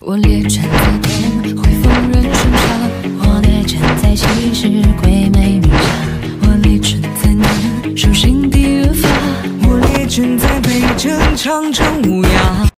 我列阵在天，挥锋刃生杀；我列阵在西，是鬼魅冥杀；我列阵在南，手心底越发；我列阵在北，镇长城无涯。